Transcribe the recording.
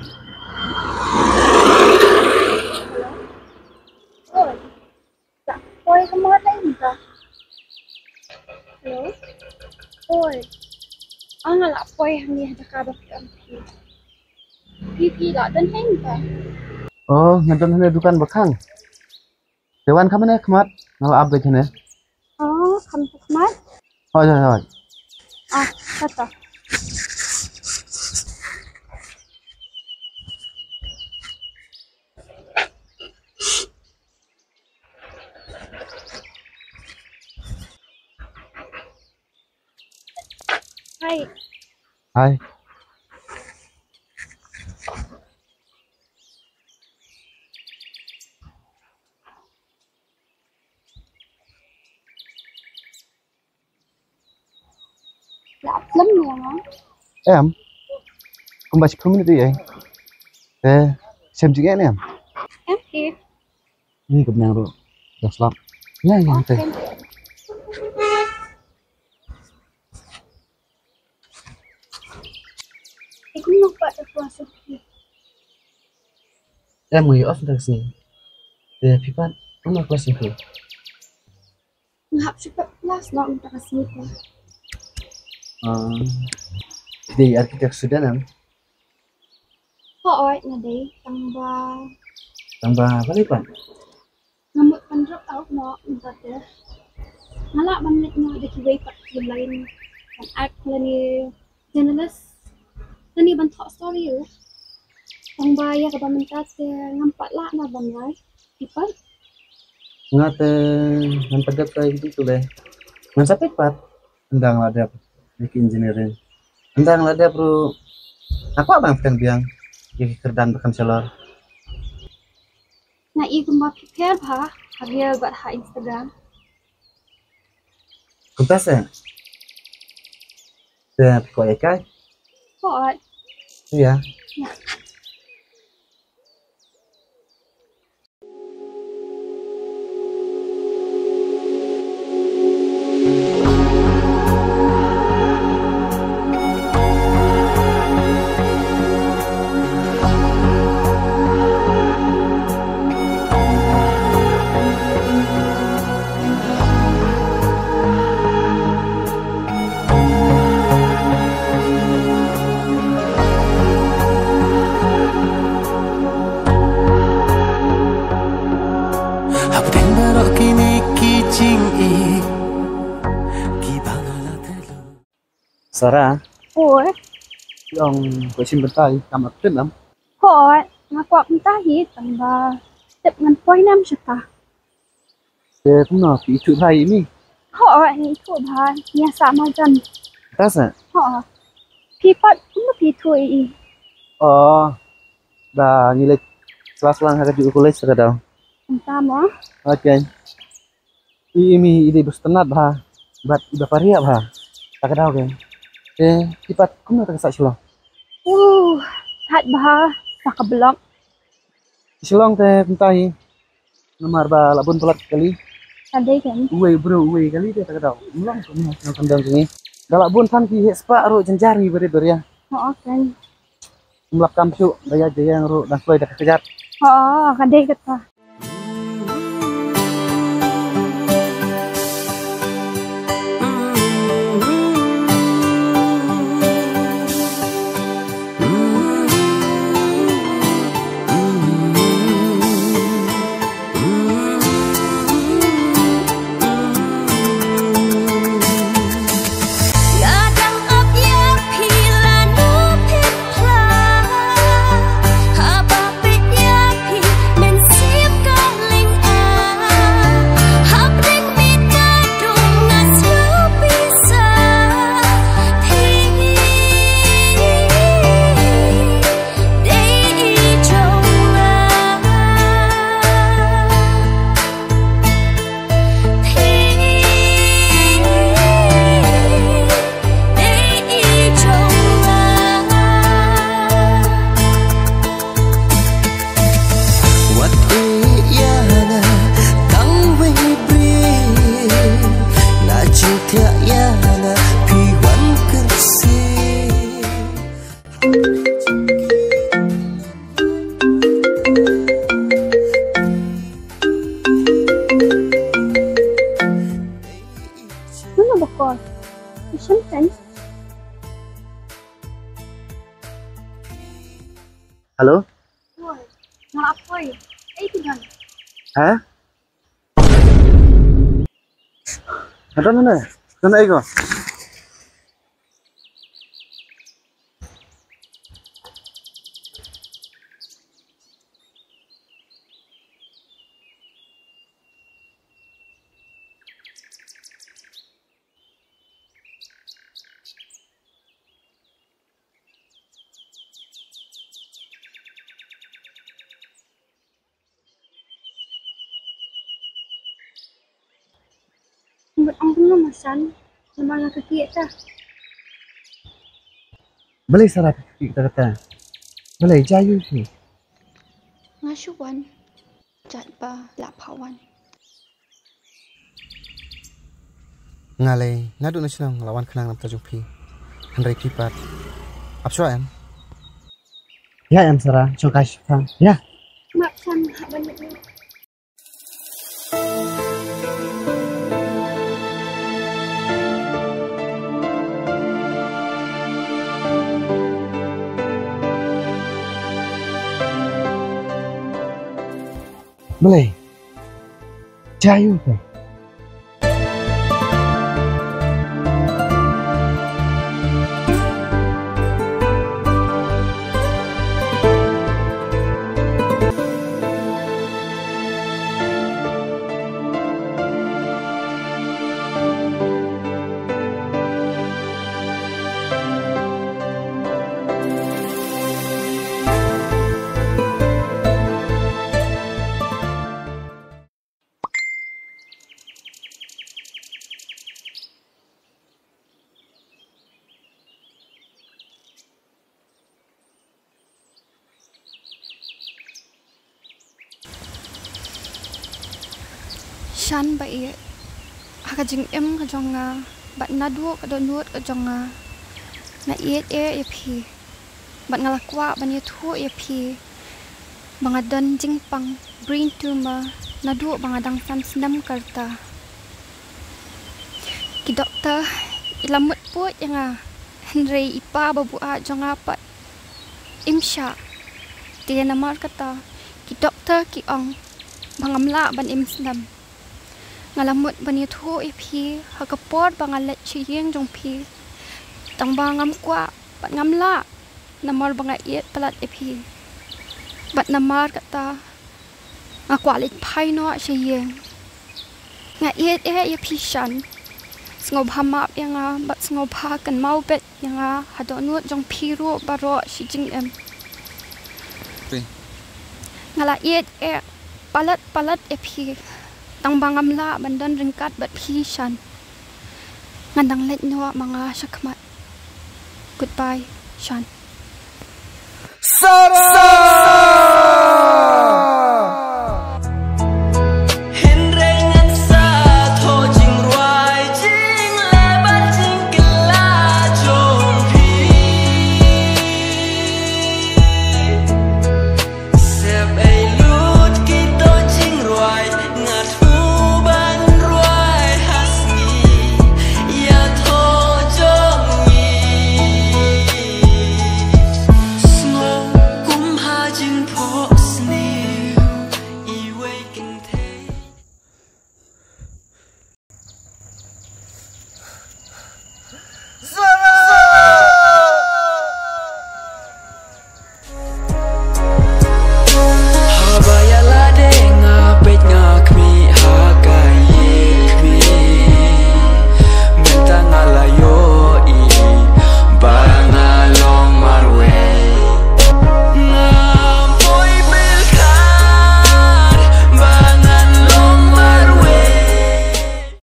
Hello? Ang ala ka. Oh, ngadon hene dukan bakang. Dewan kamu nih kemat ngalah update hene. Oh, kamu kemat? Oh, iya, iya. Ah, kata. Hai, Hai. lạ lắm nè nó. Em. Không baca 10 menit ya. Eh, xem juga nih em. Em kìa. Ini kebenaran bro. Udah selap. Ya, ya, teh. Aku mau pada puasa kìa. Em người off dari sini. Eh, pipat, mana kelas itu? Ngap cepat kelas nak minta kasih itu. Um, di arsitek Sudan em. Kok awak na day tambah Tambah apa nih pak? ngamuk pandrop tau no minta deh. Ngalak banyak no ada kibai pak yang lain. Kan act ni journalist. Nani bantok story you. Tambah ya kada minta teh ngampak lah na bangai. Ipan Nggak teh, yang tegak kayak gitu deh. Nggak sampai pat. Endang lah dia, bikin engineering. Endang lah dia bro. Aku abang kan biang. Jadi kerdan bahkan selor. na i gumba prepare ha. Habia buat ha Instagram. Kumpas ya? Teh, kok ya kai? Kok Sarah, Ôi, yang kau simpen tadi, kamar tenam. kok ngaku aku tahi tambah tip ngan poi nam syata. Teh, punya picu hai ini. Kok ni tu bah ni sama jan. Tas ya? Kok pipat kuma pitu i. Oh, dah nilai selang-selang harga juga kulit sekadar. Entah mo. Oke. Ini ide berstenat bah. Bat iba paria bah. Tak ada oke. Eh, kipat kamu tak kesak silong. Uh, tat bah sakabelok. Silong teh pentahi. Nomor bah labun pelat kali. Tadi kan. Uwe bro, uwe kali teh tak ada. Mulang nak kandang sini. Galak bun kan ki spa ro jenjari beri beri ya. Kok kan. Mulak kamsu daya jaya ro dan kuai dak kejar. Kan deh kata. sentence. Hello? Rồi, nó là phơi. Ê, thì gần. Hả? Nó rất nó này, nó này cơ. Puno masan. Sama kaki ta. Boleh sarap kita kata. Boleh jayu ni. Ngasuan. Jat ba lapawan. Ngalai ngadu na silang lawan kenang nam tajung pi. Henry kipat. Apso em? Ya em Sarah, chung kai shifang. Ya. Mak san ha banyak Boleh. Jayu tu. Shan ba i. Haka jing em ka jonga. Bat nadu ka don nuot ka jonga. Na iet e e pi. Bat ngalakwa ban ye thu e pi. Bangadan jing pang brain tumor. Nadu bangadang sam senam karta. Ki doktor ilamut po yang a. Henry ipa babu a jonga pat. Imsha. Dia namar kata. Ki doktor ki ong. Bangamla ban im senam ngalamut bani thu e phi ha ka por ba ngalet chi yeng jong phi. Tang ba ngam kwa bat ngam la namar ba nga iet palat e phi. Bat namar ka ta nga kwa lit phai no chi yeng. Nga iet e e phi shan. Sngob hama yang a bat sngob ha kan mau bet yang a ha do nuot jong phi ro ba ro shi jing em. Ngala iet e palat palat e phi tang bangam la bandan ringkat bat phi shan ngandang let no mga shakmat. Goodbye shan Sarah!